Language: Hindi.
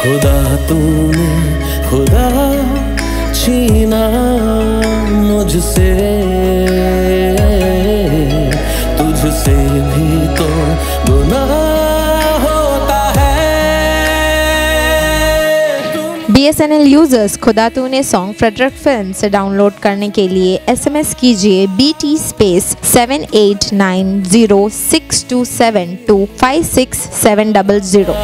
खुदा तूने खुदा छीना मुझसे। तुझसे भी तो गुनाह होता B S N L users खुदा तूने सॉन्ग फ्रेडरक फ़िल्म से डाउनलोड करने के लिए एस एम एस कीजिए B T space seven eight nine zero six two seven two five six seven double zero